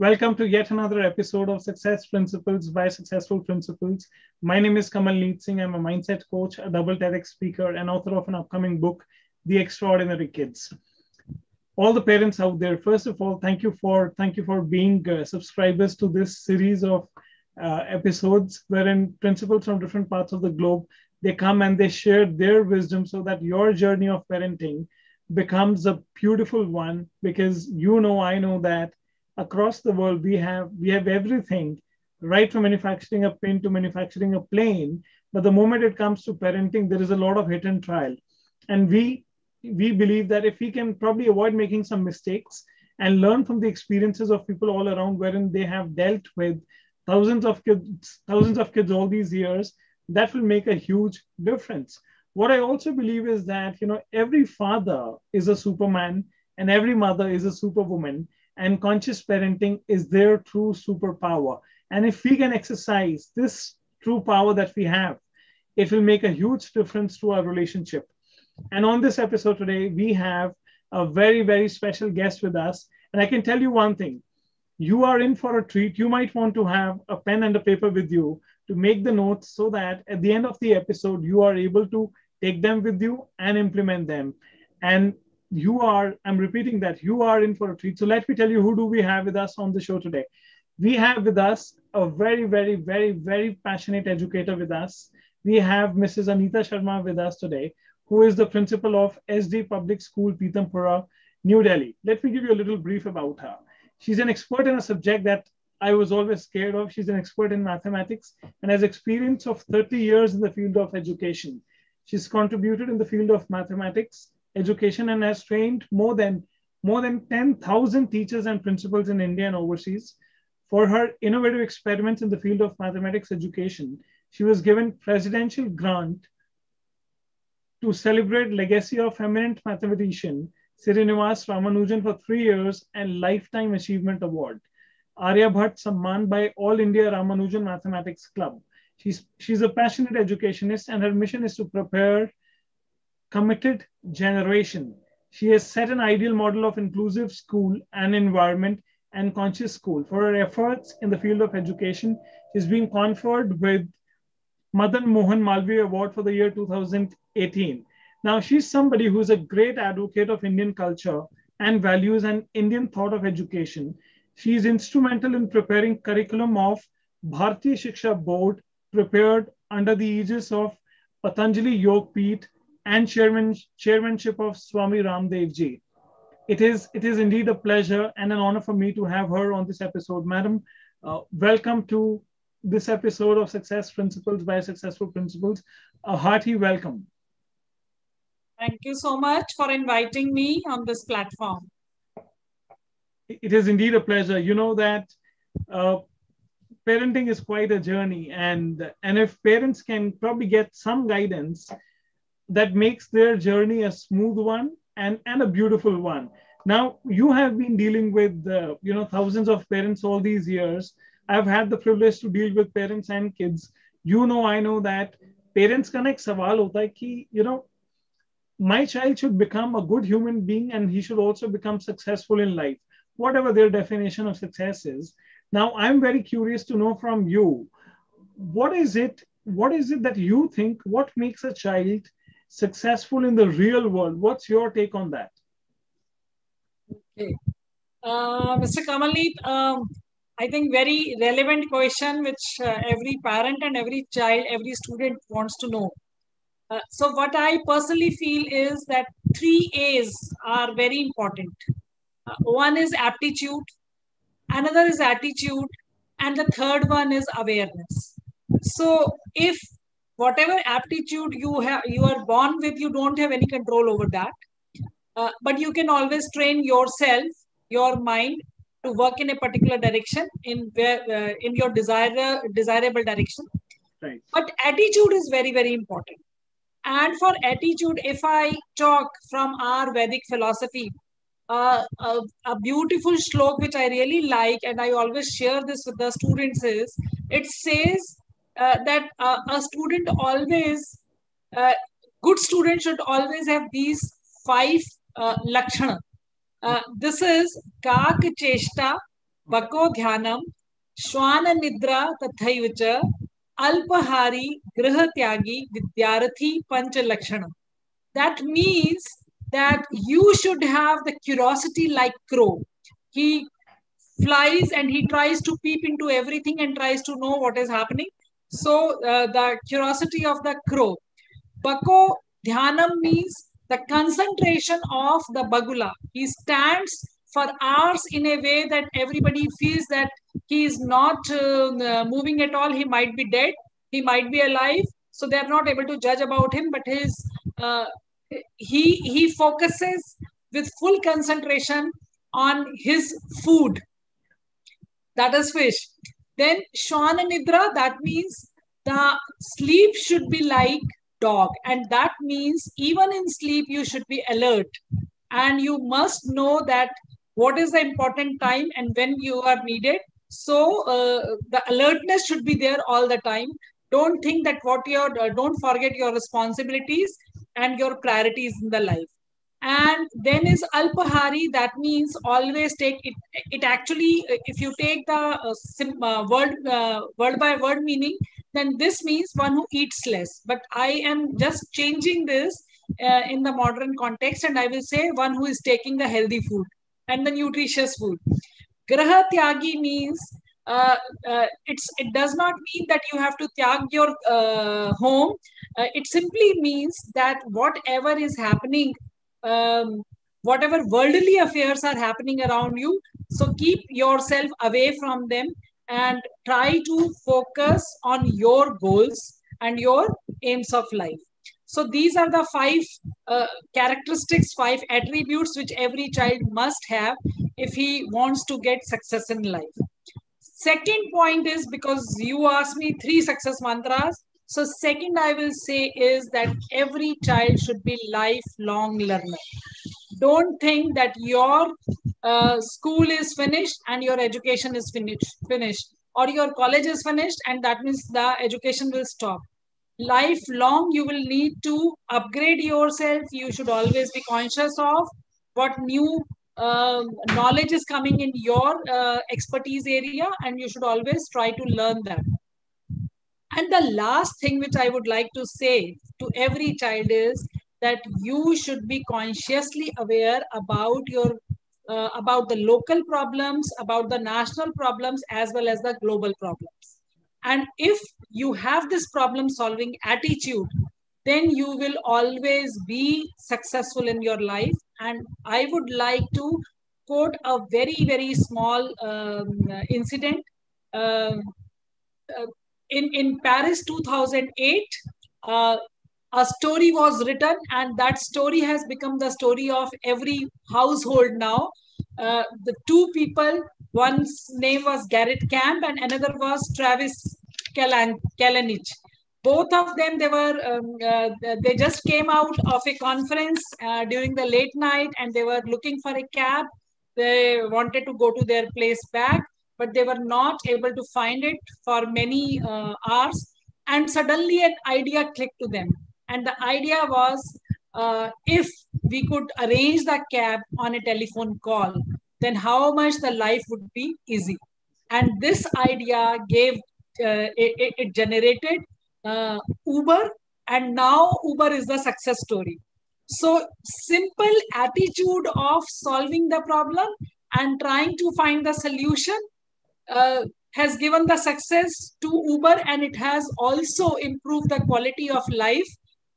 Welcome to yet another episode of Success Principles by Successful Principals. My name is Kamalneet Singh. I'm a mindset coach, a double TEDx speaker, and author of an upcoming book, The Extraordinary Kids. All the parents out there, first of all, thank you for thank you for being uh, subscribers to this series of uh, episodes wherein principals from different parts of the globe they come and they share their wisdom so that your journey of parenting becomes a beautiful one because you know I know that across the world we have we have everything right from manufacturing a pin to manufacturing a plane. But the moment it comes to parenting there is a lot of hit and trial. And we we believe that if we can probably avoid making some mistakes and learn from the experiences of people all around wherein they have dealt with thousands of kids thousands of kids all these years that will make a huge difference. What i also believe is that you know every father is a superman and every mother is a superwoman and conscious parenting is their true superpower. And if we can exercise this true power that we have, it will make a huge difference to our relationship. And on this episode today, we have a very, very special guest with us. And I can tell you one thing you are in for a treat. You might want to have a pen and a paper with you to make the notes so that at the end of the episode, you are able to take them with you and implement them. And you are, I'm repeating that, you are in for a treat. So let me tell you who do we have with us on the show today. We have with us a very, very, very, very passionate educator with us. We have Mrs. Anita Sharma with us today, who is the principal of SD Public School, Pitampura, New Delhi. Let me give you a little brief about her. She's an expert in a subject that I was always scared of. She's an expert in mathematics and has experience of 30 years in the field of education. She's contributed in the field of mathematics, education and has trained more than more than 10,000 teachers and principals in India and overseas. For her innovative experiments in the field of mathematics education, she was given presidential grant to celebrate legacy of eminent mathematician Srinivas Ramanujan for three years and Lifetime Achievement Award. Aryabhatt Samman by All India Ramanujan Mathematics Club. She's, she's a passionate educationist and her mission is to prepare committed generation. She has set an ideal model of inclusive school and environment and conscious school. For her efforts in the field of education, she's been conferred with Madan Mohan Malviya Award for the year 2018. Now, she's somebody who's a great advocate of Indian culture and values and Indian thought of education. She is instrumental in preparing curriculum of Bharatiya Shiksha Board prepared under the aegis of Patanjali Yog Peeth and chairman, chairmanship of Swami Ramdev ji. It is, it is indeed a pleasure and an honor for me to have her on this episode. Madam, uh, welcome to this episode of Success Principles by Successful Principals. A hearty welcome. Thank you so much for inviting me on this platform. It is indeed a pleasure. You know that uh, parenting is quite a journey, and and if parents can probably get some guidance, that makes their journey a smooth one and, and a beautiful one. Now, you have been dealing with uh, you know thousands of parents all these years. I've had the privilege to deal with parents and kids. You know, I know that parents का ना एक सवाल होता है कि you know my child should become a good human being and he should also become successful in life, whatever their definition of success is. Now, I'm very curious to know from you, what is it? What is it that you think? What makes a child successful in the real world. What's your take on that? Okay. Uh, Mr. Kamalneet, um, I think very relevant question which uh, every parent and every child, every student wants to know. Uh, so what I personally feel is that three A's are very important. Uh, one is aptitude, another is attitude, and the third one is awareness. So if whatever aptitude you have you are born with you don't have any control over that. Uh, but you can always train yourself your mind to work in a particular direction in where uh, in your desire desirable direction. Right. but attitude is very very important. And for attitude if i talk from our vedic philosophy uh, a, a, beautiful slok which I really like, and I always share this with the students is it says that uh, a student always, uh, good student should always have these five uh, lakshana. Uh, this is kak cheshta, Bako Dhyanam, Shwana Nidra cha Alpahari Grihatyagi Vidyarathi Pancha Lakshana. That means that you should have the curiosity like crow. He flies and he tries to peep into everything and tries to know what is happening. So uh, the curiosity of the crow. Bako Dhyanam means the concentration of the Bagula. He stands for hours in a way that everybody feels that he is not uh, moving at all. He might be dead. He might be alive. So they are not able to judge about him. But his uh, he he focuses with full concentration on his food. That is fish. Then Shwana Nidra, that means the sleep should be like dog. And that means even in sleep, you should be alert. And you must know that what is the important time and when you are needed. So uh, the alertness should be there all the time. Don't think that what you're, uh, don't forget your responsibilities and your priorities in the life. And then is Alpahari, that means always take it. It actually, if you take the uh, sim, uh, word, uh, word by word meaning, then this means one who eats less. But I am just changing this uh, in the modern context, and I will say one who is taking the healthy food and the nutritious food. Graha Tyagi means uh, uh, it's it does not mean that you have to tyag your home. It simply means that whatever is happening, um, whatever worldly affairs are happening around you, so keep yourself away from them and try to focus on your goals and your aims of life. So these are the five uh, characteristics, five attributes which every child must have if he wants to get success in life. Second point is because you asked me three success mantras. So second I will say is that every child should be lifelong learner. Don't think that your uh, school is finished and your education is finished, finished or your college is finished and that means the education will stop. Lifelong you will need to upgrade yourself. You should always be conscious of what new uh, knowledge is coming in your uh, expertise area and you should always try to learn that and the last thing which i would like to say to every child is that you should be consciously aware about your uh, about the local problems, about the national problems, as well as the global problems. And if you have this problem solving attitude, then you will always be successful in your life. And I would like to quote a very, very small um, incident. Um, uh, in, in Paris 2008, uh, a story was written and that story has become the story of every household now. Uh, the two people one's name was garrett camp and another was travis kalanick both of them they were um, uh, they just came out of a conference uh, during the late night and they were looking for a cab. They wanted to go to their place back but they were not able to find it for many uh, hours and suddenly an idea clicked to them and the idea was uh, if we could arrange the cab on a telephone call, then how much the life would be easy. And this idea gave, uh, it, it, generated uh, Uber, and now Uber is the success story. So simple attitude of solving the problem and trying to find the solution uh, has given the success to Uber and it has also improved the quality of life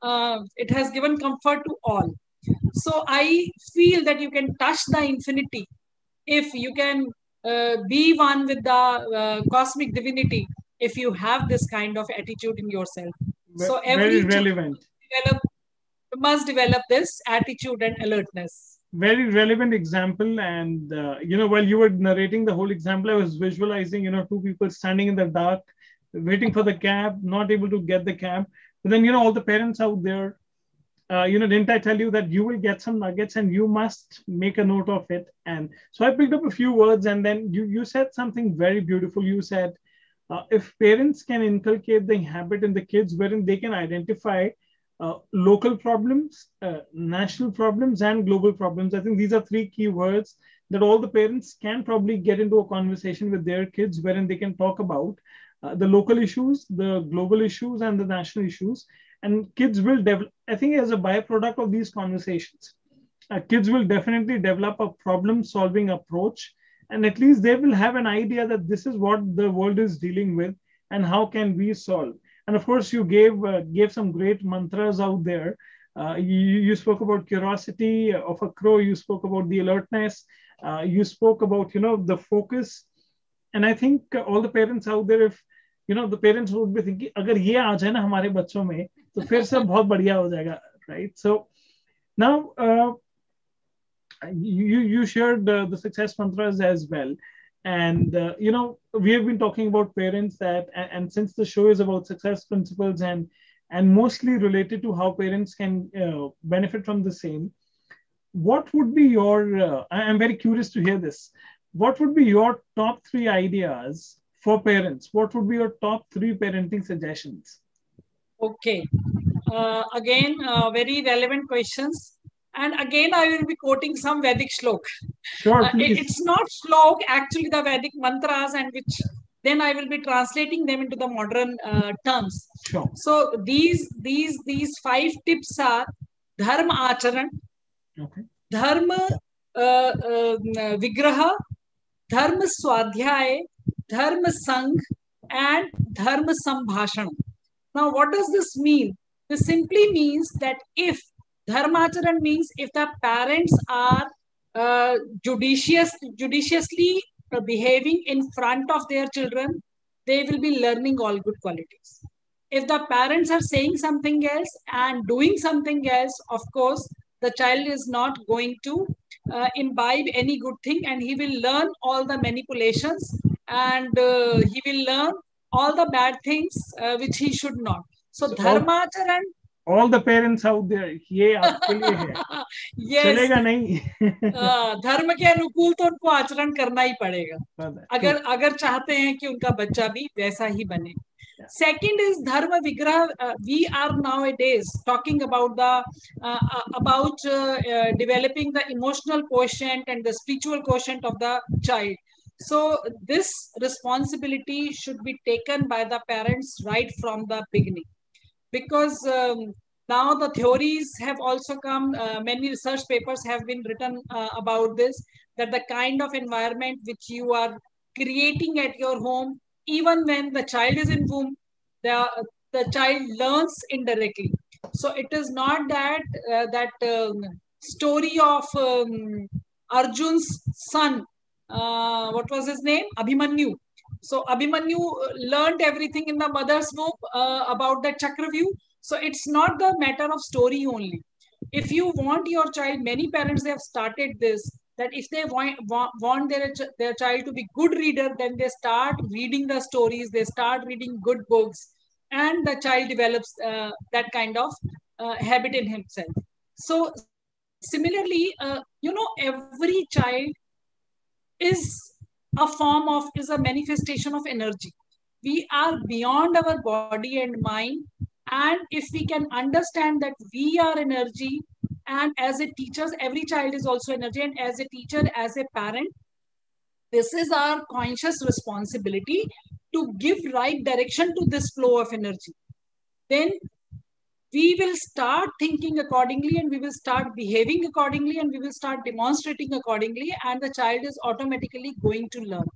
uh, it has given comfort to all. So I feel that you can touch the infinity if you can uh, be one with the uh, cosmic divinity if you have this kind of attitude in yourself. So every very relevant. Develop, must develop this attitude and alertness. Very relevant example, and uh, you know, while you were narrating the whole example, I was visualizing, you know, two people standing in the dark, waiting for the cab, not able to get the cab but then, you know, all the parents out there, uh, you know, didn't I tell you that you will get some nuggets and you must make a note of it? And so I picked up a few words and then you, you said something very beautiful. You said, uh, if parents can inculcate the habit in the kids wherein they can identify uh, local problems, uh, national problems, and global problems, I think these are three key words that all the parents can probably get into a conversation with their kids wherein they can talk about uh, the local issues, the global issues, and the national issues. And kids will develop, I think, as a byproduct of these conversations, uh, kids will definitely develop a problem solving approach. And at least they will have an idea that this is what the world is dealing with and how can we solve. And of course, you gave, uh, gave some great mantras out there. Uh, you, you spoke about curiosity of a crow, you spoke about the alertness, uh, you spoke about, you know, the focus. And I think all the parents out there, if you know the parents would be thinking agar ye aa jaye na hamare bachchon mein to fir se bahut badhiya ho jayega right so now uh, you you shared uh, the success mantras as well and uh, you know we have been talking about parents that and, and, since the show is about success principles and and mostly related to how parents can uh, benefit from the same what would be your uh, i'm very curious to hear this what would be your top three ideas for parents, what would be your top three parenting suggestions? Okay. Uh, again, uh, very relevant questions. And again, I will be quoting some Vedic shlok. Sure, uh, it, it's not shlok, actually the Vedic mantras, and which then I will be translating them into the modern uh, terms. Sure. So these these these five tips are dharma acharan, okay. dharma uh, um, vigraha, dharma swadhyay, dharma sangh and dharma sambhashan. Now, what does this mean? This simply means that if dharmacharan means if the parents are uh, judicious, judiciously behaving in front of their children, they will be learning all good qualities. If the parents are saying something else and doing something else, of course, the child is not going to uh, imbibe any good thing and he will learn all the manipulations and uh, he will learn all the bad things uh, which he should not. So, so dharmacharan. All the parents out ये आपके लिए है। Yes. चलेगा नहीं? हाँ, धर्म के अनुकूल तो उनको आचरण करना ही पड़ेगा। हाँ, अगर अगर चाहते हैं कि उनका बच्चा भी वैसा ही बने। सेकेंड इज़ धर्म विग्रह we are now it is talking about the about developing the emotional question and the spiritual question of the child so this responsibility should be taken by the parents right from the beginning Because um, now the theories have also come, uh, many research papers have been written uh, about this, that the kind of environment which you are creating at your home, even when the child is in womb, the, the child learns indirectly. So it is not that, uh, that um, story of um, Arjun's son uh, what was his name? Abhimanyu. So Abhimanyu learned everything in the mother's womb uh, about the Chakravyu. So it's not the matter of story only. If you want your child, many parents they have started this that if they want, want their, their child to be good reader, then they start reading the stories, they start reading good books, and the child develops uh, that kind of uh, habit in himself. So similarly, uh, you know, every child is a form of, is a manifestation of energy. We are beyond our body and mind. And if we can understand that we are energy, and as a teacher, every child is also energy, and as a teacher, as a parent, this is our conscious responsibility to give right direction to this flow of energy. Then we will start thinking accordingly and we will start behaving accordingly and we will start demonstrating accordingly and the child is automatically going to learn.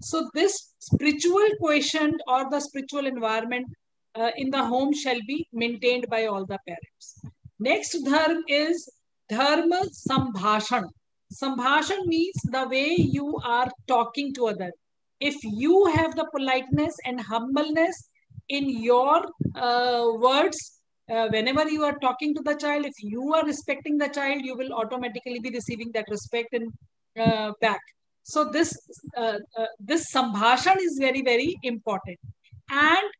So this spiritual quotient or the spiritual environment uh, in the home shall be maintained by all the parents. Next dharma is dharma sambhashan. Sambhashan means the way you are talking to other. If you have the politeness and humbleness in your uh, words uh, whenever you are talking to the child, if you are respecting the child, you will automatically be receiving that respect and uh, back. So this uh, uh this sambhashan is very very important, and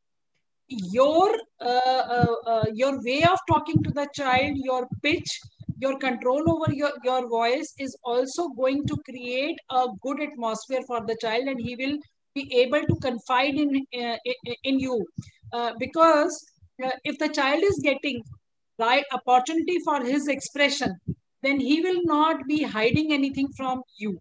your uh, uh, your way of talking to the child, your pitch, your control over your, your voice is also going to create a good atmosphere for the child, and he will be able to confide in in you because if the child is getting right opportunity for his expression, then he will not be hiding anything from you.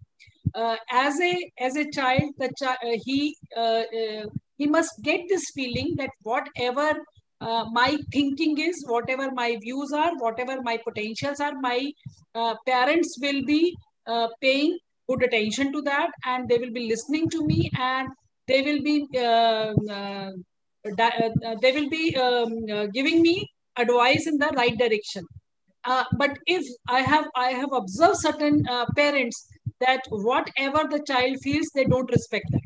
Uh, as a as a child, the chi- uh, he uh, uh, he must get this feeling that whatever uh, my thinking is, whatever my views are, whatever my potentials are, my uh, parents will be uh, paying good attention to that and they will be listening to me and they will be uh, uh, uh, they will be um, uh, giving me advice in the right direction. Uh, but if i have i have observed certain uh, parents that whatever the child feels they don't respect that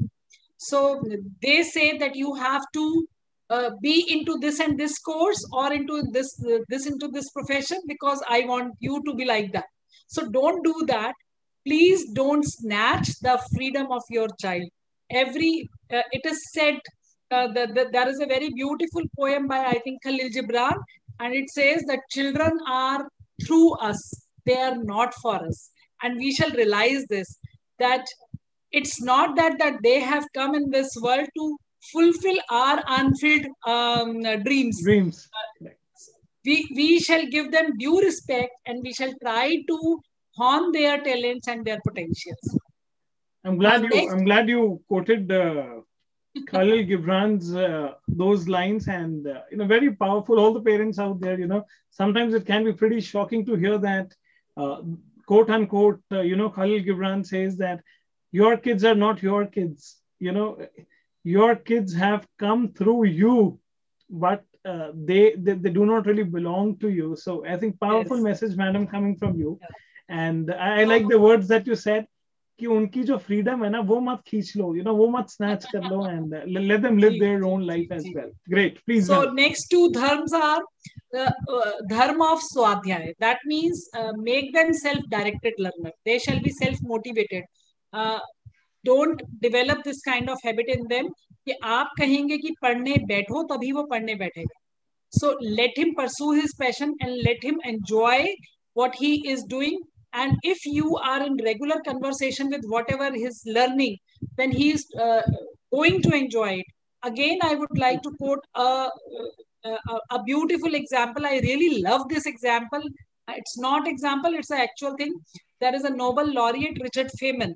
so they say that you have to uh, be into this and this course or into this uh, this into this profession because i want you to be like that. So don't do that. Please don't snatch the freedom of your child. Every uh, it is said uh, that there is a very beautiful poem by i think khalil gibran and it says that children are through us they are not for us and we shall realize this that it's not that that they have come in this world to fulfill our unfilled um, dreams Dreams. we we shall give them due respect and we shall try to hone their talents and their potentials I'm glad Uh, you. next- I'm glad you quoted uh, Khalil Gibran's uh, those lines, and uh, you know, very powerful. All the parents out there, you know, sometimes it can be pretty shocking to hear that, uh, quote unquote. Uh, you know, Khalil Gibran says that your kids are not your kids. You know, your kids have come through you, but uh, they, they they do not really belong to you. So I think powerful Yes. message, madam, coming from you. And I, I like the words that you said. कि उनकी जो freedom है ना वो मत खींच लो you know वो मत स्नैच कर लो and let them live their own life as well great please so next two dharmas are dharma of swadhyaya that means make them self directed learner they shall be self motivated don't develop this kind of habit in them कि आप कहेंगे कि पढ़ने बैठो तभी वो पढ़ने बैठेगा। So let him pursue his passion and let him enjoy what he is doing And if you are in regular conversation with whatever he's learning, then he is uh, going to enjoy it. Again, I would like to quote a, a, a beautiful example. I really love this example. It's not example; it's an actual thing. There is a Nobel laureate, Richard Feynman.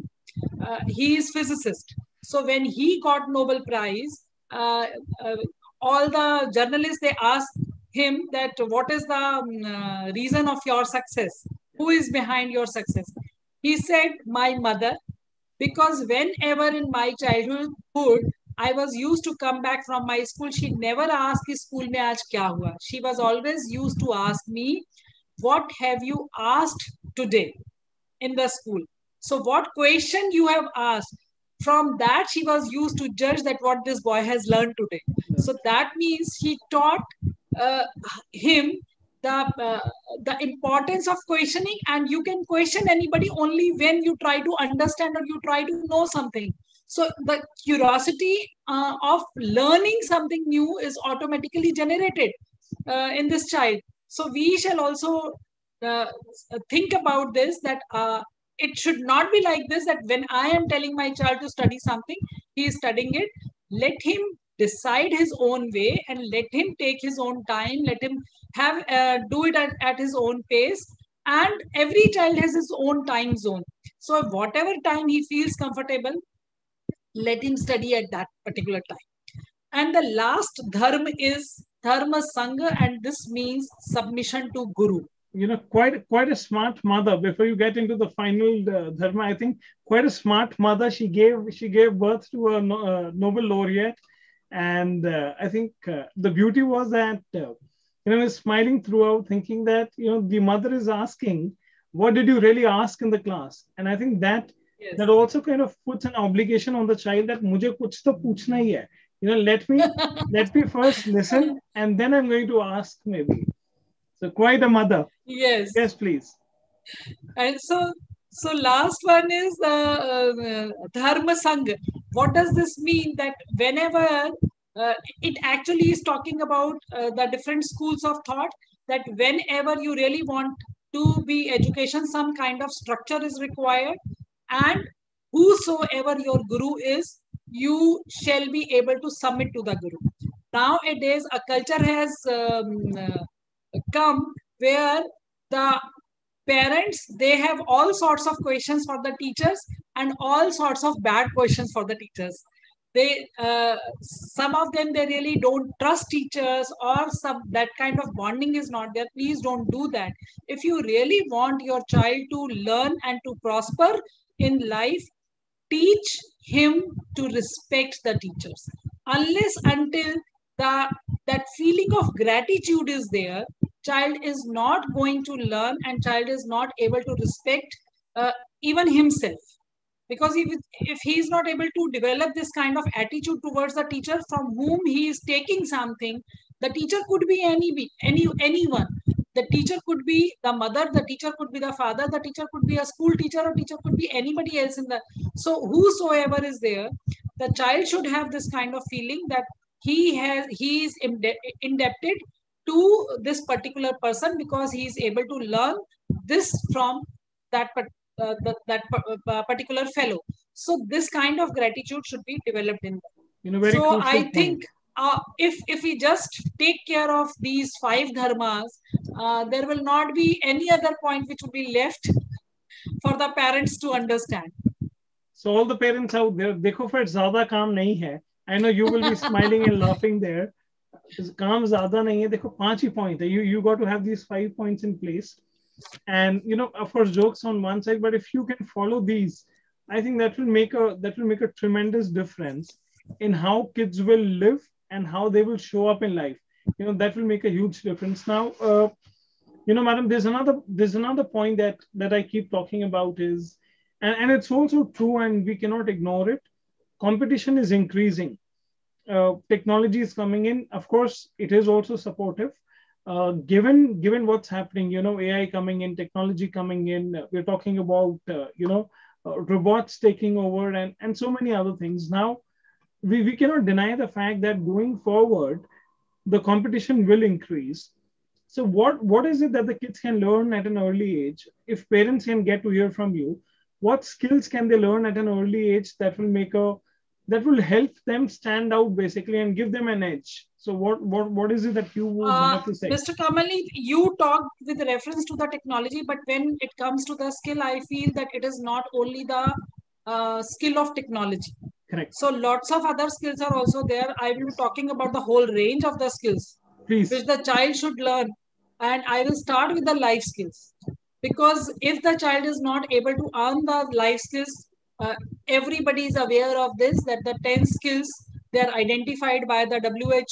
Uh, he is physicist. So when he got Nobel Prize, uh, uh, all the journalists they asked him that what is the um, uh, reason of your success? who is behind your success? He said, my mother, because whenever in my childhood, I was used to come back from my school, she never asked school mein aaj kya hua. She was always used to ask me, what have you asked today in the school? So what question you have asked, from that she was used to judge that what this boy has learned today so that means he taught uh, him the uh, the importance of questioning, and you can question anybody only when you try to understand or you try to know something. So the curiosity uh, of learning something new is automatically generated uh, in this child. So we shall also uh, think about this that uh, it should not be like this that when I am telling my child to study something, he is studying it. Let him decide his own way and let him take his own time. Let him have uh, do it at, at his own pace. And every child has his own time zone. So whatever time he feels comfortable, let him study at that particular time. And the last dharma is dharma sangha, and this means submission to guru. you know quite quite a smart mother before you get into the final uh, dharma i think quite a smart mother she gave she gave birth to a uh, nobel laureate and uh, i think uh, the beauty was that uh, you know I was smiling throughout thinking that you know the mother is asking what did you really ask in the class and i think that Yes. that also kind of puts an obligation on the child that मुझे कुछ तो पूछना ही है you know let me let me first listen and then i'm going to ask maybe so quite a mother Yes. yes please And so, so last one is uh, uh, dharma sangha. What does this mean? That whenever uh, it actually is talking about uh, the different schools of thought, that whenever you really want to be education, some kind of structure is required, and whosoever your guru is, you shall be able to submit to the guru. Nowadays, a culture has um, uh, come where the parents they have all sorts of questions for the teachers and all sorts of bad questions for the teachers. They uh, some of them they really don't trust teachers or some that kind of bonding is not there. Please don't do that. If you really want your child to learn and to prosper in life teach him to respect the teachers. Unless until the that feeling of gratitude is there child is not going to learn and child is not able to respect uh, even himself. Because if, if he is not able to develop this kind of attitude towards the teacher from whom he is taking something the teacher could be any any anyone. The teacher could be the mother the teacher could be the father the teacher could be a school teacher or teacher could be anybody else in the so whosoever is there the child should have this kind of feeling that he has he is indebted to this particular person because he is able to learn this from that uh, the, that uh, particular fellow. So this kind of gratitude should be developed in them. You know, very so I think uh, if if we just take care of these five dharmas, uh, there will not be any other point which will be left for the parents to understand. So all the parents out there, देखो फिर ज़्यादा काम नहीं है. I know you will be smiling and laughing there. काम ज़्यादा नहीं है. देखो पांच ही point है. You you got to have these five points in place and you know of course jokes on one side but if you can follow these i think that will make a that will make a tremendous difference in how kids will live and how they will show up in life you know that will make a huge difference now uh, you know madam there's another there's another point that that i keep talking about is and, and it's also true and we cannot ignore it competition is increasing uh, technology is coming in of course it is also supportive uh, given given what's happening, you know, AI coming in, technology coming in, uh, we're talking about uh, you know uh, robots taking over, and and so many other things. Now, we we cannot deny the fact that going forward, the competition will increase. So what what is it that the kids can learn at an early age? If parents can get to hear from you, what skills can they learn at an early age that will make a that will help them stand out basically and give them an edge. So what what what is it that you would uh, have to say? Mr kamali you talked with reference to the technology but when it comes to the skill i feel that it is not only the uh, skill of technology. Correct. So lots of other skills are also there. I will be talking about the whole range of the skills Please. which the child should learn. And i will start with the life skills. Because if the child is not able to earn the life skills uh, everybody is aware of this that the 10 skills they're identified by the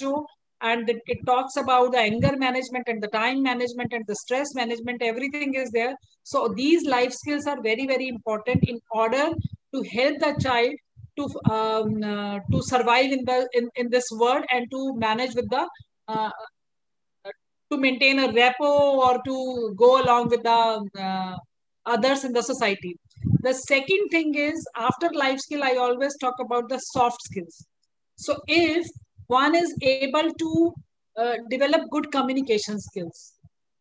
who and it talks about the anger management and the time management and the stress management everything is there. So these life skills are very very important in order to help the child to um, uh, to survive in the in, in this world and to manage with the uh, to maintain a repo or to go along with the uh, others in the society the second thing is after life skill, I always talk about the soft skills. So if one is able to uh, develop good communication skills,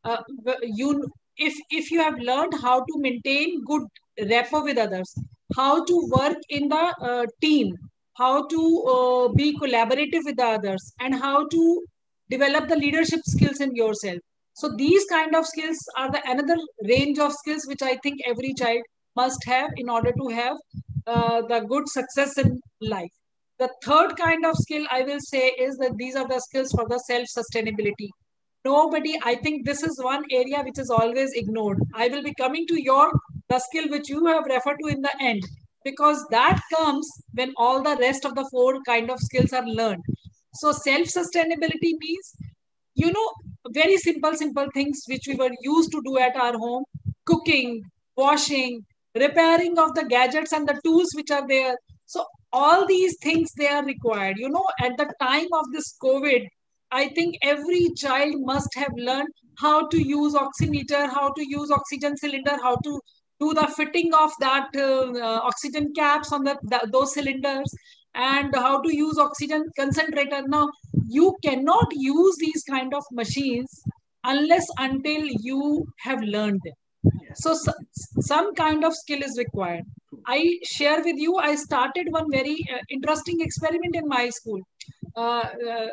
uh, you if if you have learned how to maintain good rapport with others, how to work in the uh, team, how to uh, be collaborative with the others, and how to develop the leadership skills in yourself. So these kind of skills are the another range of skills which I think every child must have in order to have uh, the good success in life. The third kind of skill I will say is that these are the skills for the self-sustainability. Nobody, I think this is one area which is always ignored. I will be coming to your, the skill which you have referred to in the end, because that comes when all the rest of the four kind of skills are learned. So self-sustainability means, you know, very simple, simple things which we were used to do at our home, cooking, washing, repairing of the gadgets and the tools which are there. So all these things they are required. You know, at the time of this COVID, I think every child must have learned how to use oximeter, how to use oxygen cylinder, how to do the fitting of that uh, uh, oxygen caps on the, the, those cylinders and how to use oxygen concentrator. Now, you cannot use these kind of machines unless until you have learned them. So, so, some kind of skill is required. I share with you, I started one very uh, interesting experiment in my school. Uh, uh,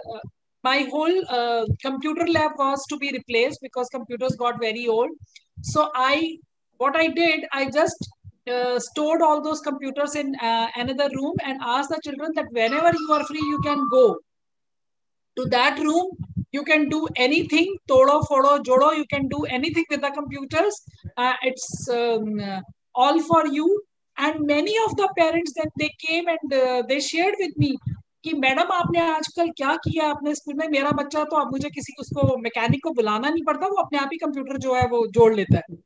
my whole uh, computer lab was to be replaced because computers got very old. So I, what I did, I just uh, stored all those computers in uh, another room and asked the children that whenever you are free, you can go to that room. You can do anything, todo, fodo, jodo. You can do anything with the computers. Uh, it's um, uh, all for you. And many of the parents that they came and uh, they shared with me कि madam आपने आजकल क्या किया अपने school में मेरा बच्चा तो अब मुझे किसी उसको मैकेनिक को बुलाना नहीं पड़ता वो अपने आप ही कंप्यूटर जो है वो जोड़ लेता है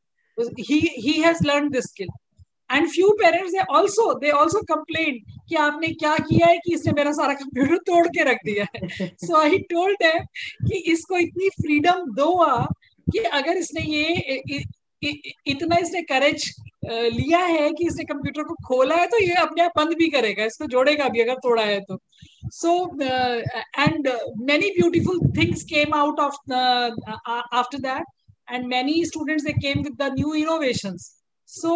he he has learn this skill and few parents they also they also complain कि आपने क्या किया है कि इसने मेरा सारा कंप्यूटर तोड़ के रख दिया है? सो आई टोल्ड देम कि इसको इतनी फ्रीडम दो कि अगर इसने ये इ, इ, इतना इसने करेज लिया है कि इसने कंप्यूटर को खोला है तो ये अपने आप बंद भी करेगा इसको जोड़ेगा भी अगर तोड़ा है तो। Many beautiful things came out of the, uh, after that and many students they came with the new innovations. so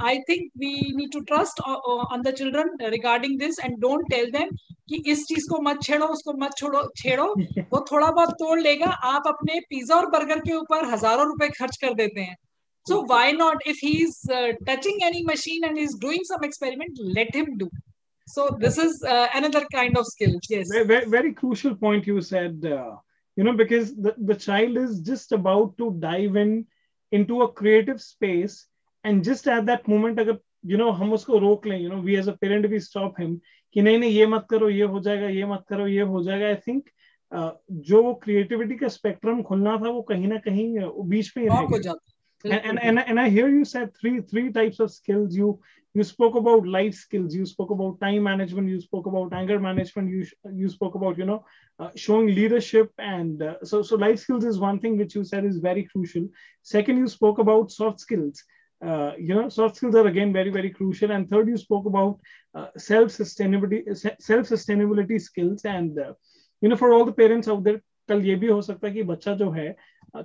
i think we need to trust on the children regarding this and don't tell them कि इस चीज को मत छेड़ो उसको मत छोड़ो छेड़ो वो थोड़ा बहुत तोड़ लेगा आप अपने पिज्जा और बर्गर के ऊपर हजारों रुपए खर्च कर देते हैं So why not, if he's uh, touching any machine and he's doing some experiment, let him do. So this is uh, another kind of skill. Yes. Very, very crucial point you said. Uh, you know, because the, the child is just about to dive in into a creative space, and just at that moment, अगर you you know know हम उसको रोक लें, you know, we as a parent we stop him कि नहीं नहीं ये मत करो ये हो जाएगा ये मत करो ये हो जाएगा. I think uh, जो वो क्रिएटिविटी का स्पेक्ट्रम खुलना था वो कहीं ना कहीं बीच में ही रह and, and, and and I hear you said three three types of skills. You you spoke about life skills. You spoke about time management. You spoke about anger management. You you spoke about you know uh, showing leadership and uh, so so life skills is one thing which you said is very crucial. Second, you spoke about soft skills. Uh, you know soft skills are again very very crucial. And third, you spoke about uh, self sustainability self sustainability skills and uh, you know for all the parents out there कल ये भी हो सकता है कि बच्चा जो है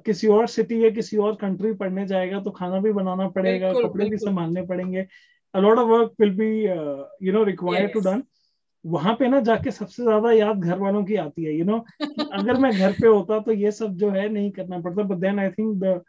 किसी और सिटी या किसी और कंट्री पढ़ने जाएगा तो खाना भी बनाना पड़ेगा कपड़े भी संभालने पड़ेंगे a lot of work will be you know required to done वहाँ पे ना जाके सबसे ज़्यादा याद घर वालों की आती है यू you नो know? अगर मैं घर पे होता तो ये सब जो है नहीं करना पड़ता but then I think the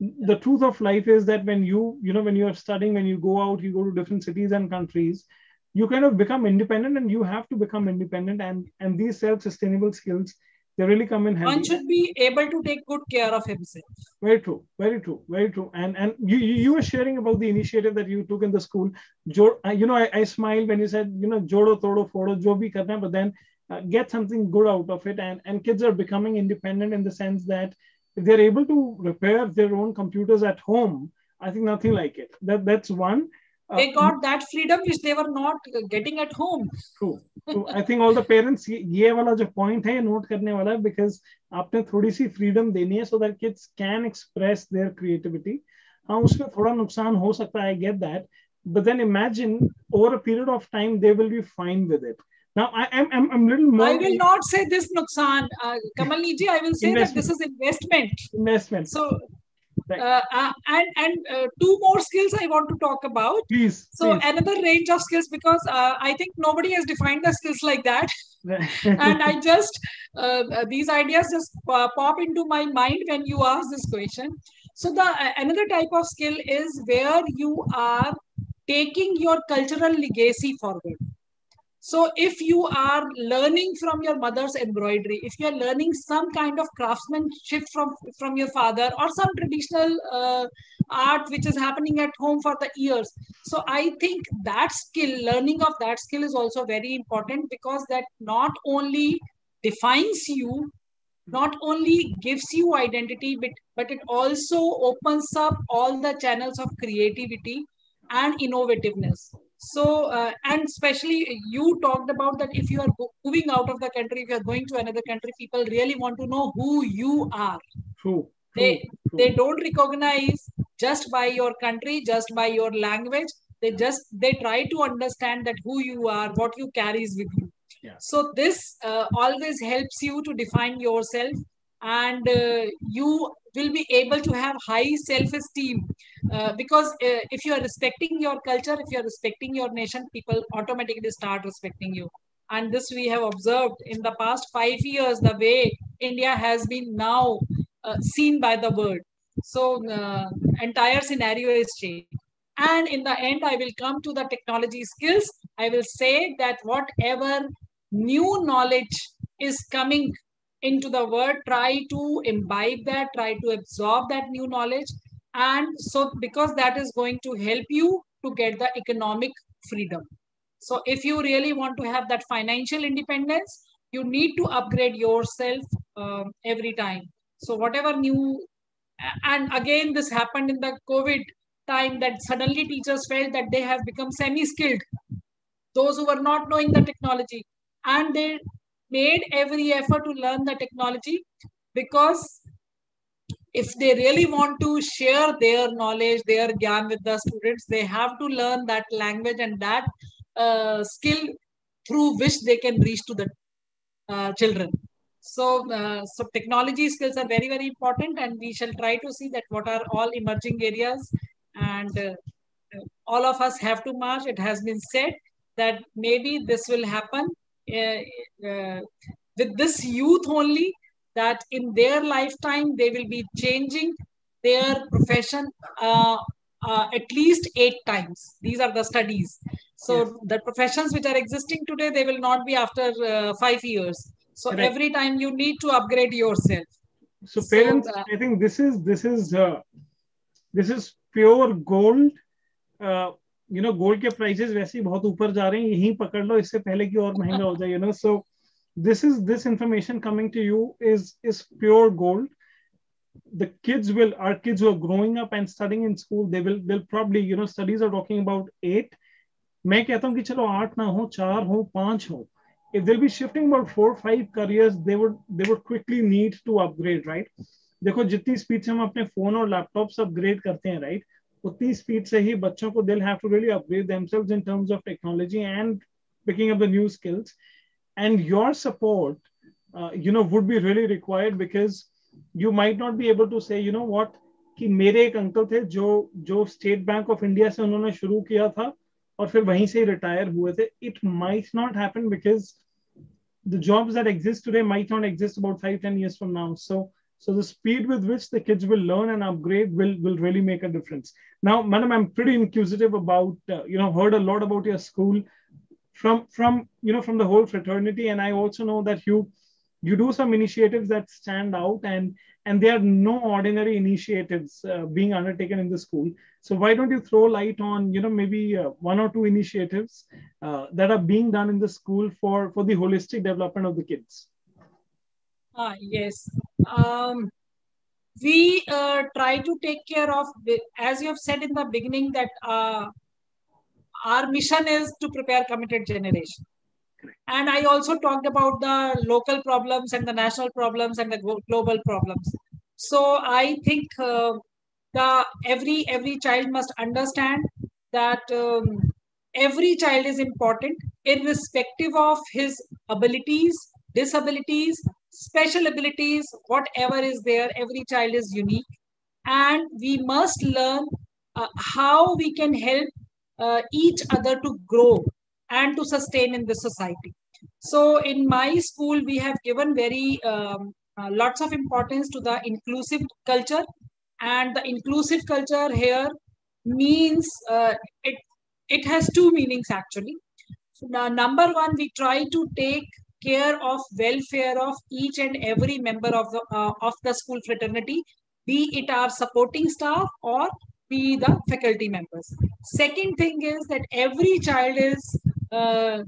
the truth of life is that when you you know when you are studying when you go out you go to different cities and countries you kind of become independent and you have to become independent and and these self sustainable skills they really come in handy. One should be able to take good care of himself. Very true, very true, very true. And and you you were sharing about the initiative that you took in the school. Jo, you know, I, I smiled when you said, you know, jodo, todo, fodo, jo bhi karna, but then uh, get something good out of it. And and kids are becoming independent in the sense that if they're able to repair their own computers at home, I think nothing like it. That that's one. they got that freedom which they were not getting at home true true i think all the parents ये वाला जो point है note करने वाला because आपने थोड़ी सी freedom देनी है so that kids can express their creativity हाँ उसमें थोड़ा नुकसान हो सकता है I get that but then imagine over a period of time they will be fine with it now I am I'm, I'm little more I will not say this nuksan uh, Kamal Niji I will say that this is investment investment so uh, uh, and and uh, two more skills I want to talk about. Please. So please. another range of skills because uh, I think nobody has defined the skills like that, and I just uh, uh, these ideas just pop into my mind when you ask this question. So the another type of skill is where you are taking your cultural legacy forward. So if you are learning from your mother's embroidery, if you are learning some kind of craftsmanship from, from your father or some traditional uh, art which is happening at home for the years. So I think that skill, learning of that skill is also very important because that not only defines you, not only gives you identity, but, but it also opens up all the channels of creativity and innovativeness so, uh, and especially you talked about that if you are moving out of the country, if you are going to another country, people really want to know who you are. True. They, true. they don't recognize just by your country, just by your language. They just, they try to understand that who you are, what you carries with you. Yeah. So this uh, always helps you to define yourself and uh, you will be able to have high self-esteem uh, because uh, if you are respecting your culture if you are respecting your nation people automatically start respecting you and this we have observed in the past five years the way india has been now uh, seen by the world So uh, entire scenario is changed. And in the end, I will come to the technology skills. I will say that whatever new knowledge is coming into the world, try to imbibe that, try to absorb that new knowledge. And so because that is going to help you to get the economic freedom. So if you really want to have that financial independence, you need to upgrade yourself um, every time. So whatever new, and again, this happened in the COVID time that suddenly teachers felt that they have become semi-skilled. Those who were not knowing the technology and they made every effort to learn the technology because if they really want to share their knowledge, their gyan with the students, they have to learn that language and that uh, skill through which they can reach to the uh, children. So, uh, so technology skills are very, very important and we shall try to see that what are all emerging areas and uh, all of us have to march. It has been said that maybe this will happen uh, uh, with this youth only that in their lifetime they will be changing their profession uh, uh, at least eight times. These are the studies. So yes. the professions which are existing today, they will not be after uh, five years. So Correct. every time you need to upgrade yourself. So, so parents, uh, I think this is this is uh, this is pure gold. You know gold के prices वैसे ही बहुत ऊपर जा रहे हैं यहीं पकड़ लो इससे पहले कि और महँगा हो जाए you know so this is this information coming to you is is pure gold the kids will our kids who are growing up and studying in school they will they'll probably you know studies are talking about eight मैं कहता हूँ कि चलो आठ ना हो चार हो पाँच हो if they'll be shifting about four five careers they would they would quickly need to upgrade right देखो जितनी स्पीड से हम अपने फ़ोन और लैपटॉप अपग्रेड करते हैं राइट वो तीस से ही बच्चों को दिल have new skills and your support you know would be really required because you might not be able to say you know what कि मेरे एक अंकल थे जो जो स्टेट बैंक ऑफ़ इंडिया से उन्होंने शुरू किया था और फिर वहीं से रिटायर हुए थे. It might not happen because the jobs that exist today might not exist about five ten years from now so so the speed with which the kids will learn and upgrade will will really make a difference. Now, madam, I'm pretty inquisitive about uh, you know heard a lot about your school from from you know from the whole fraternity. And i also know that you you do some initiatives that stand out and and there are no ordinary initiatives uh, being undertaken in the school. So why don't you throw light on you know maybe uh, one or two initiatives uh, that are being done in the school for for the holistic development of the kids ah yes um, we uh, try to take care of as you have said in the beginning that uh, our mission is to prepare committed generation. And I also talked about the local problems and the national problems and the global problems. So I think uh, the every every child must understand that um, every child is important, irrespective of his abilities, disabilities, special abilities, whatever is there. Every child is unique, and we must learn uh, how we can help uh, each other to grow and to sustain in the society. So in my school, we have given very um, uh, lots of importance to the inclusive culture. And the inclusive culture here means uh, it, it has two meanings actually. So now, number one, we try to take care of welfare of each and every member of the uh, of the school fraternity, be it our supporting staff or be the faculty members. Second thing is that every child is uh,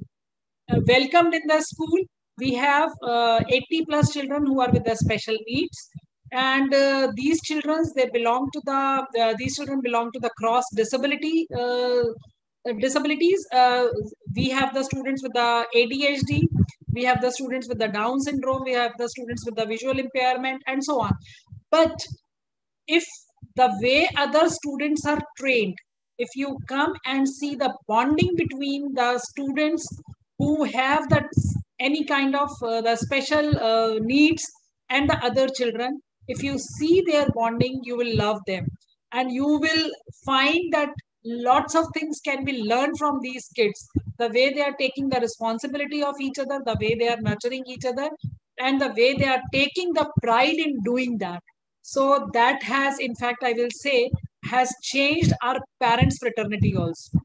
uh, welcomed in the school. We have uh, 80 plus children who are with the special needs. And uh, these children, they belong to the, uh, these children belong to the cross disability uh, disabilities. we have the students with the ADHD, we have the students with the Down syndrome, we have the students with the visual impairment and so on. But if the way other students are trained, if you come and see the bonding between the students who have that any kind of uh, the special uh, needs and the other children, if you see their bonding, you will love them. And you will find that lots of things can be learned from these kids. The way they are taking the responsibility of each other, the way they are nurturing each other, and the way they are taking the pride in doing that So that has, in fact, I will say, has changed our parents' fraternity also.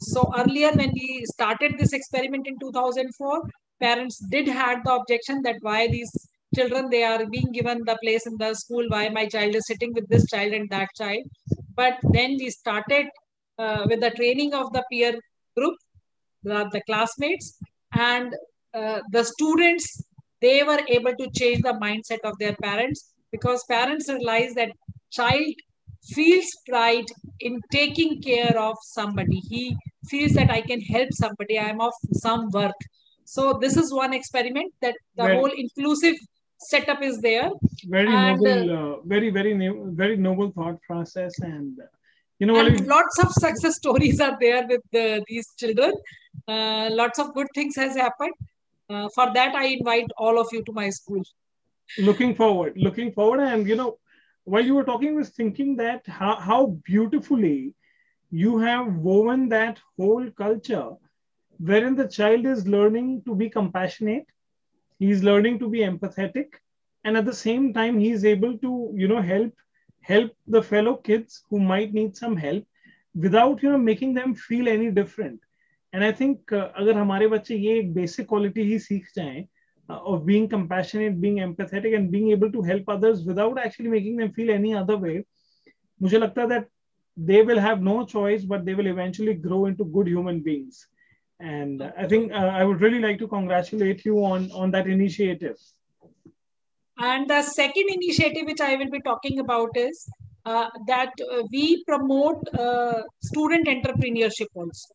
So earlier when we started this experiment in 2004, parents did had the objection that why these children, they are being given the place in the school, why my child is sitting with this child and that child. But then we started uh, with the training of the peer group, the, the classmates, and uh, the students, they were able to change the mindset of their parents because parents realize that child feels pride in taking care of somebody. He feels that I can help somebody, I am of some worth. So this is one experiment that the whole inclusive setup is there. Very and, noble, uh, uh very, very, very noble thought process. And, uh, you know, and lots of success stories are there with the, these children. Uh, lots of good things has happened. Uh, for that, I invite all of you to my school. Looking forward, looking forward. And, you know, while you were talking, I was thinking that how, how beautifully you have woven that whole culture wherein the child is learning to be compassionate he's learning to be empathetic and at the same time he's able to you know help help the fellow kids who might need some help without you know making them feel any different. And i think uh, agar hamare bacche ye basic quality hi seekh jaye uh, of being compassionate being empathetic and being able to help others without actually making them feel any other way mujhe lagta that they will have no choice but they will eventually grow into good human beings. And i think uh, i would really like to congratulate you on on that initiative. And the second initiative which I will be talking about is uh, that uh, we promote uh, student entrepreneurship also.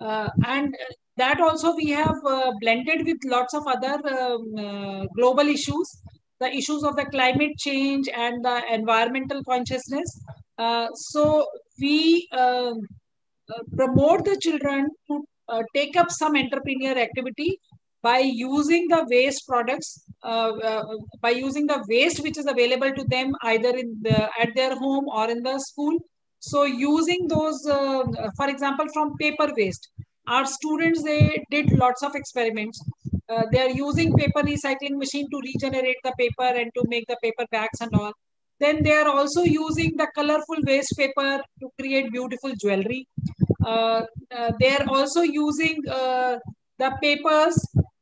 Uh, and that also we have uh, blended with lots of other um, global issues, the issues of the climate change and the environmental consciousness. so we um, promote the children to uh, take up some entrepreneur activity by using the waste products, uh, uh, by using the waste which is available to them either in the, at their home or in the school. So using those, uh, for example, from paper waste, our students, they did lots of experiments. Uh, they are using paper recycling machine to regenerate the paper and to make the paper bags and all. Then they are also using the colorful waste paper to create beautiful jewelry. Uh, uh, they are also using the papers,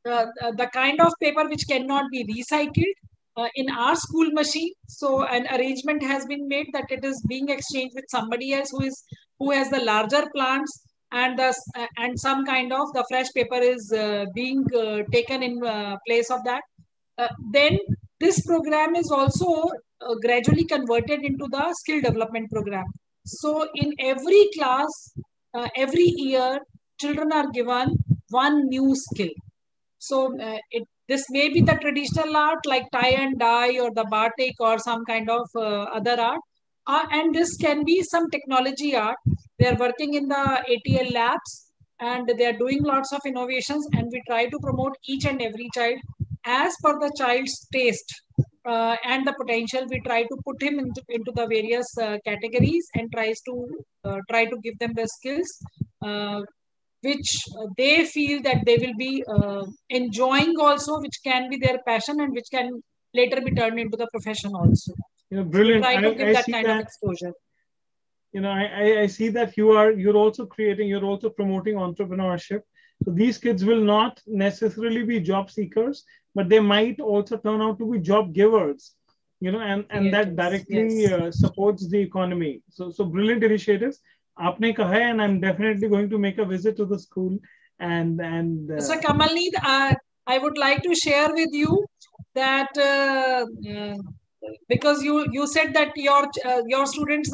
the kind of paper which cannot be recycled uh, in our school machine. So an arrangement has been made that it is being exchanged with somebody else who is who has the larger plants and the uh, and some kind of the fresh paper is uh, being taken in place of that. Then this program is also gradually converted into the skill development program. So in every class uh, every year children are given one new skill. So uh, it, this may be the traditional art like tie and dye or the batik or some kind of uh, other art. Uh, and this can be some technology art. They are working in the ATL labs and they are doing lots of innovations and we try to promote each and every child as per the child's taste uh, and the potential we try to put him into, into the various uh, categories and tries to uh, try to give them the skills uh, which they feel that they will be uh, enjoying also which can be their passion and which can later be turned into the profession also. You know brilliant. So try to I, give I that kind that, of exposure. You know I, I see that you are you're also creating you're also promoting entrepreneurship. So these kids will not necessarily be job seekers but they might also turn out to be job givers you know and and yes, that directly yes. uh, supports the economy. So so brilliant initiatives aapne kaha and i'm definitely going to make a visit to the school and and uh, so kamalneet uh, i would like to share with you that uh, uh, because you you said that your uh, your students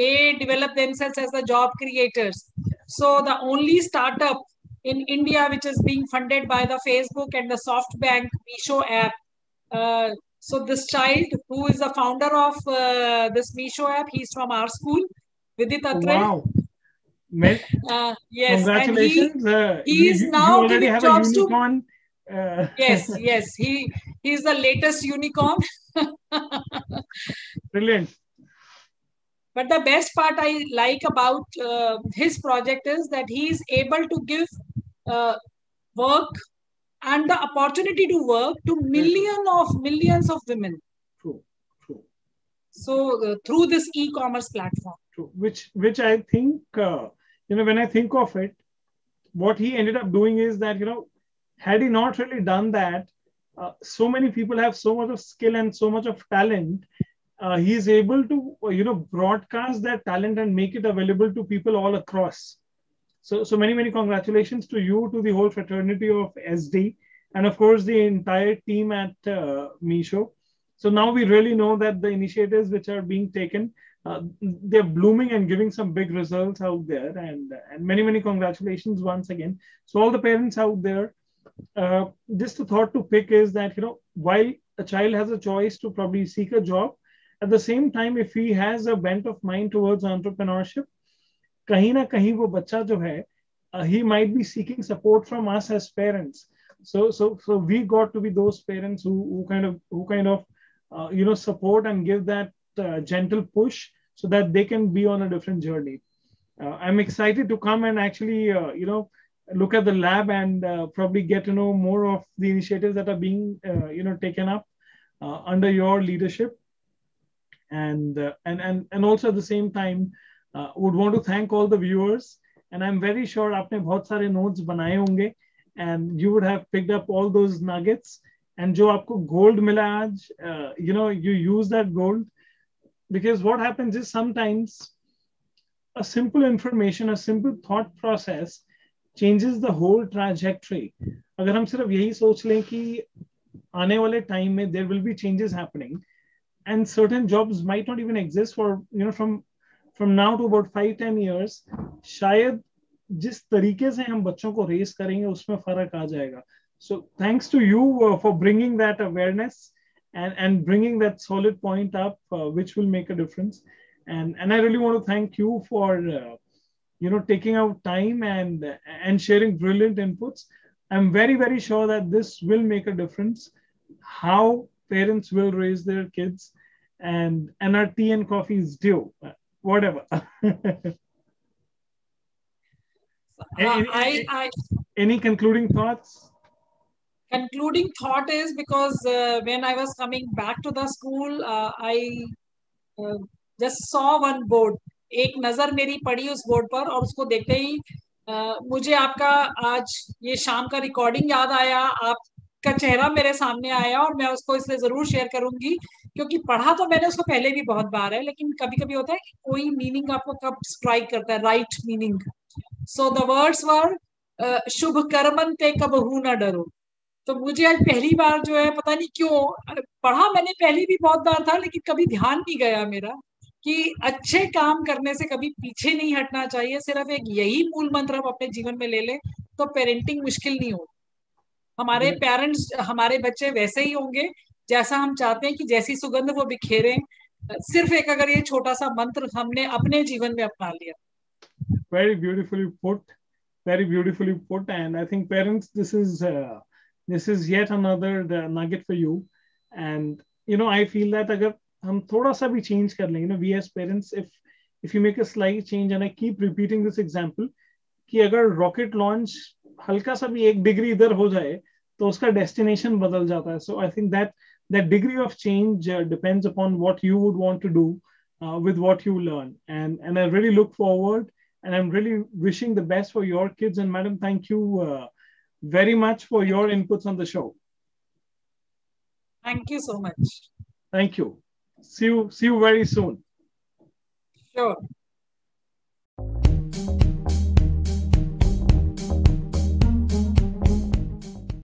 may develop themselves as the job creators so the only startup in India, which is being funded by the Facebook and the SoftBank Meesho app. Uh, so this child, who is the founder of uh, this Meesho app, he's from our school, Vidit Aatrey. Wow. Uh, yes, Congratulations. And he, uh, he is now you giving jobs to. Uh, yes, yes, he he is the latest unicorn. Brilliant. But the best part I like about uh, his project is that he is able to give uh, work and the opportunity to work to million of millions of women. So uh, through this e-commerce platform. Which which i think uh, you know when i think of it what he ended up doing is that you know had he not really done that uh, so many people have so much of skill and so much of talent uh, he is able to uh, you know broadcast that talent and make it available to people all across. So so many many congratulations to you to the whole fraternity of sd and of course the entire team at uh, Meesho. So now we really know that the initiatives which are being taken, uh, they're blooming and giving some big results out there. And, and many, many congratulations once again. So all the parents out there, uh, just a thought to pick is that, you know, while a child has a choice to probably seek a job, at the same time, if he has a bent of mind towards entrepreneurship, na kahin wo bacha jo hai, uh, he might be seeking support from us as parents so so so we got to be those parents who, who kind of who kind of uh, you know support and give that uh, gentle push so that they can be on a different journey. Uh, i'm excited to come and actually uh, you know look at the lab and uh, probably get to know more of the initiatives that are being uh, you know taken up under your leadership. And and and and also at the same time would want to thank all the viewers. And i'm very sure aapne bahut sare notes banaye honge and you would have picked up all those nuggets. And जो आपको gold मिला आज you know you use that gold because what happens is sometimes a simple information a simple thought process changes the whole trajectory अगर हम सिर्फ़ यही सोच लें कि आने वाले टाइम में there will be changes happening and certain jobs might not even exist for you know from from now to about five ten years शायद जिस तरीके से हम बच्चों को रेस करेंगे, उसमें फ़र्क आ जाएगा। So thanks to you uh, for bringing that awareness and, and bringing that solid point up, uh, which will make a difference. And, and I really want to thank you for uh, you know taking out time and and sharing brilliant inputs. I'm very very sure that this will make a difference how parents will raise their kids and and our tea and coffee is due whatever. Any, I, I, any concluding thoughts? Concluding thought is because uh, when I was coming back to the school, uh, I uh, just saw one board. एक नज़र मेरी पड़ी उस board पर और उसको देखते ही uh, मुझे आपका आज ये शाम का रिकॉर्डिंग याद आया। आपका चेहरा मेरे सामने आया और मैं उसको इसलिए ज़रूर शेयर करूँगी क्योंकि पढ़ा तो मैंने उसको पहले भी बहुत बार है लेकिन कभी कभी होता है कि कोई मीनिंग आपको कब स्ट्राइक करता है right meaning so the words वर शुभ कर्मन ते कब हूँ ना डरो। तो मुझे आज पहली बार जो है पता नहीं क्यों पढ़ा मैंने पहले भी बहुत बार था लेकिन कभी ध्यान नहीं गया मेरा कि अच्छे काम करने से कभी पीछे नहीं हटना चाहिए सिर्फ़ एक यही मूल मंत्र हम अपने जीवन में ले लें तो पेरेंटिंग मुश्किल नहीं हो हमारे पेरेंट्स हमारे बच्चे वैसे ही होंगे जैसा हम चाहते हैं कि जैसी सुगंध वो बिखेरे सिर्फ़ एक अगर ये छोटा सा मंत्र हमने अपने जीवन में अपना लिया। Very beautifully put very beautifully put and i think parents this is uh, this is yet another nugget for you and you know i feel that agar hum thoda sa bhi change kar you know we as parents if if you make a slight change and i keep repeating this example कि अगर rocket launch हल्का सा भी एक degree इधर हो जाए तो उसका डेस्टिनेशन बदल जाता है सो I think that that degree of change depends upon what you would want to do with what you learn and and i really look forward and I'm really wishing the best for your kids. And madam, thank you uh, very much for your inputs on the show. Thank you so much. Thank you. See you. See you very soon. Sure.